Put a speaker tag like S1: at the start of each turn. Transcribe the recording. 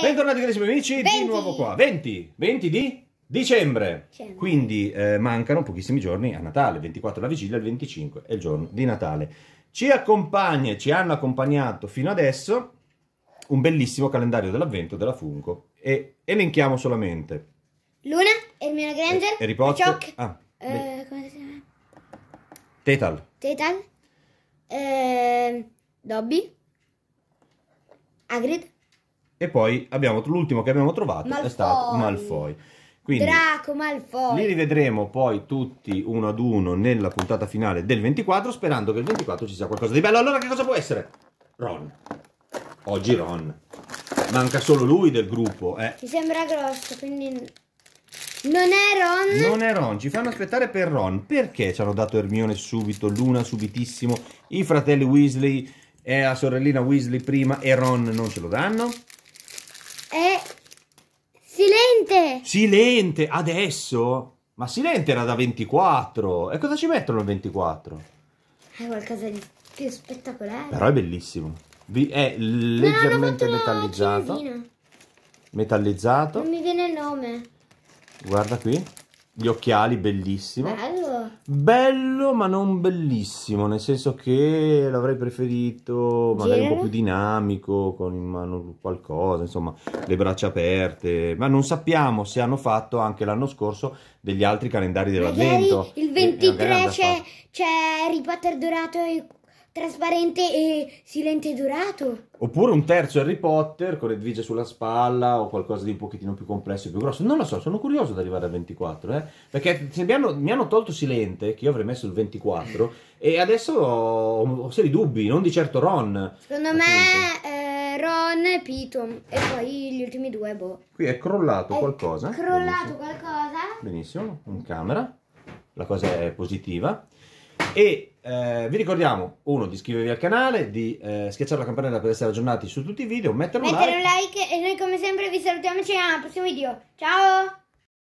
S1: Bentornati carissimi amici,
S2: 20.
S1: di nuovo qua. 20, 20 di dicembre.
S2: Dicembre.
S1: Quindi eh, mancano pochissimi giorni a Natale, 24 la vigilia, il 25 è il giorno di Natale. Ci accompagna, ci hanno accompagnato fino adesso un bellissimo calendario dell'avvento della Funko e elenchiamo solamente
S2: Luna, Hermione Granger,
S1: Harry Potter,
S2: Choc,
S1: ah,
S2: eh, come si chiama?
S1: Tetal,
S2: Tetal, eh, Dobby, Hagrid,
S1: e poi abbiamo l'ultimo che abbiamo trovato è
S2: Malfoy.
S1: stato Malfoy. Quindi
S2: Draco,
S1: Li
S2: Malfoy.
S1: rivedremo poi tutti uno ad uno nella puntata finale del 24, sperando che il 24 ci sia qualcosa di bello. Allora, che cosa può essere? Ron. Oggi Ron. Manca solo lui del gruppo, eh.
S2: Ti sembra grosso, quindi non è Ron.
S1: Non è Ron, ci fanno aspettare per Ron. Perché ci hanno dato Hermione subito, Luna subitissimo, i fratelli Weasley e la sorellina Weasley prima e Ron non ce lo danno?
S2: È Silente.
S1: Silente, adesso? Ma Silente era da 24. E cosa ci mettono il 24?
S2: È qualcosa di più spettacolare.
S1: Però è bellissimo. È leggermente metallizzato. Metallizzato.
S2: Non mi viene il nome.
S1: Guarda qui. Gli occhiali, bellissimo.
S2: Bello.
S1: Bello, ma non bellissimo. Nel senso che l'avrei preferito magari un po' più dinamico, con in mano qualcosa, insomma, le braccia aperte. Ma non sappiamo se hanno fatto anche l'anno scorso degli altri calendari dell'avvento.
S2: Il
S1: E- e magari
S2: 23
S1: hanno
S2: c'è,
S1: fatto-
S2: c'è Harry Potter dorato e trasparente e silente dorato.
S1: Oppure un terzo Harry Potter con Edvige sulla spalla o qualcosa di un pochettino più complesso e più grosso. Non lo so, sono curioso di arrivare al 24, eh? Perché mi, hanno, mi hanno tolto Silente, che io avrei messo il 24, e adesso ho, ho seri dubbi, non di certo Ron.
S2: Secondo
S1: appunto.
S2: me eh, Ron e Piton e poi gli ultimi due, boh.
S1: Qui è crollato
S2: È
S1: qualcosa.
S2: crollato qualcosa?
S1: Benissimo, in camera. La cosa è positiva. E eh, vi ricordiamo, uno, di iscrivervi al canale, di eh, schiacciare la campanella per essere aggiornati su tutti i video, mettere un
S2: Mettere
S1: like.
S2: un like e noi come sempre vi salutiamo e ci vediamo al prossimo video. Ciao!